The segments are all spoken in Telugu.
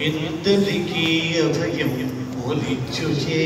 എന്തെനിക്ക് അഭയം ഒലിച്ചു ചേ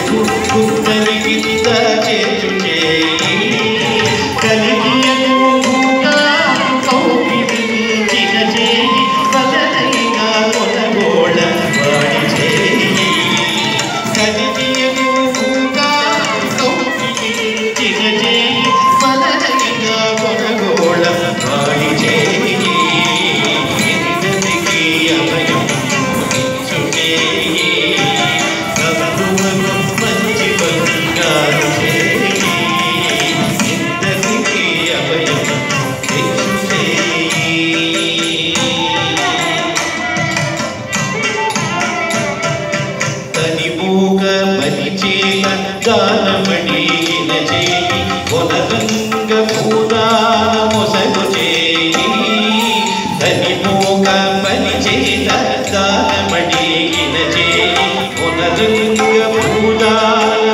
చిరుకుమ్మలి కింద చేర్చుచేయి కలిగియను కొనరంగ పూదాన మొసగు చేయి తనిమూగ పరిచేల దానమడిగిన చేయి కొనరంగ పూదాన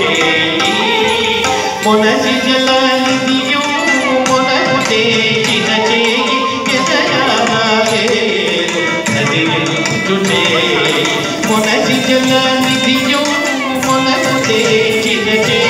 చేయి మొనసి జల నిధియు మొనగు చేసిన చేయి ఎదయాగేరు నదించు చేయి మొనసి జల మొనగు చేసిన చేయి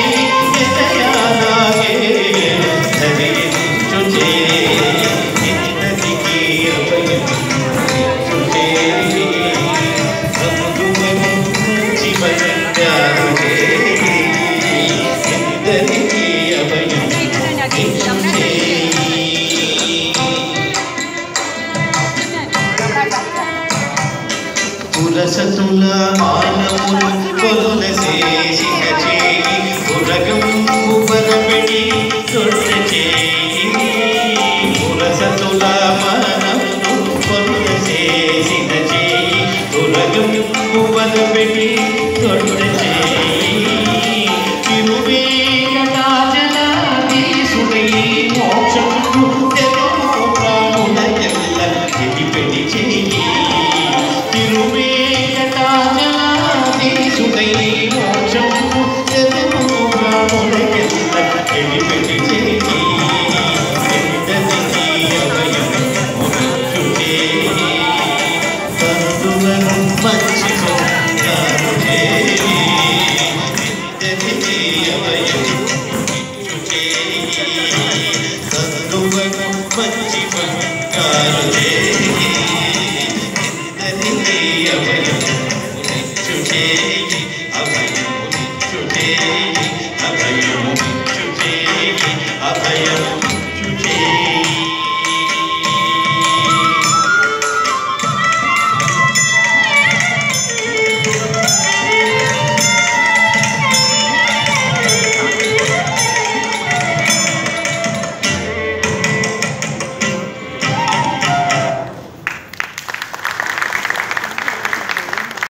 జన్మల మనము పొంద చేసిన చేయి తొలగింపు వదిలిపెట్టి తొడ చేయి. Thank you.